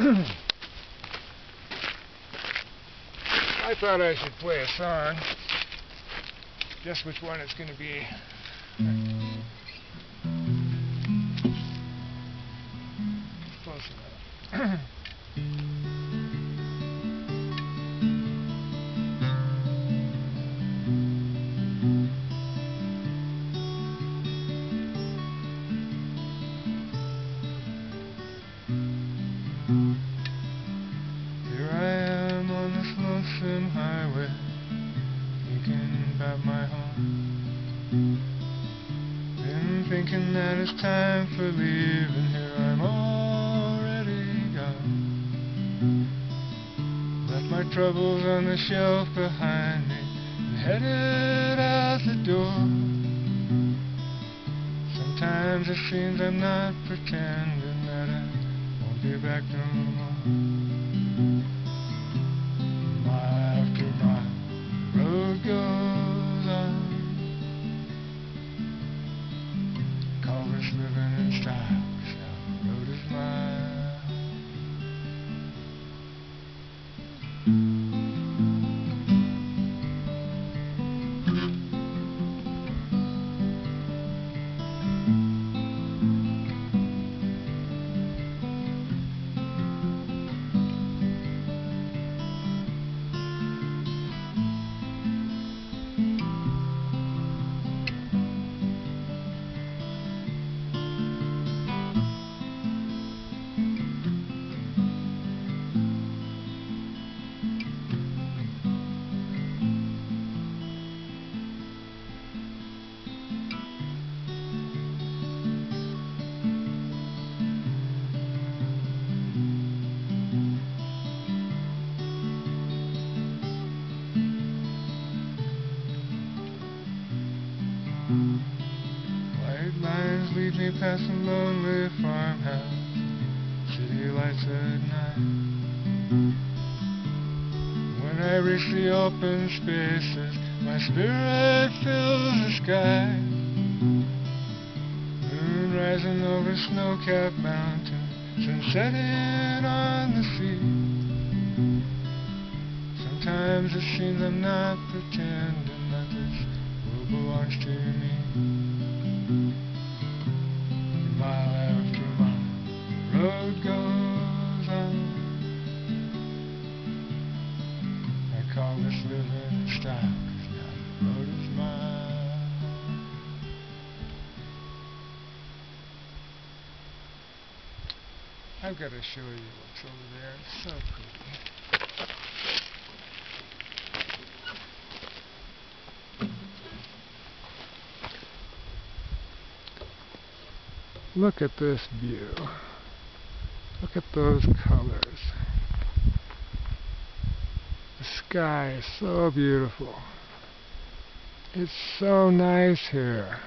I thought I should play a song. Just which one it's going to be. Close enough. thinking that it's time for leaving. Here I'm already gone. Left my troubles on the shelf behind me and headed out the door. Sometimes it seems I'm not pretending that I won't be back no more. Living in style, the road is mine. White lines lead me past a lonely farmhouse, city lights at night. When I reach the open spaces, my spirit fills the sky. Moon rising over snow-capped mountains, sun setting on the sea. Sometimes it seems I'm not pretending that this belongs to me. Mile after mile, road goes on. I call this living style, 'cause now the road is mine. I've got to show you what's over there. It's so pretty. Look at this view. Look at those colors. The sky is so beautiful. It's so nice here.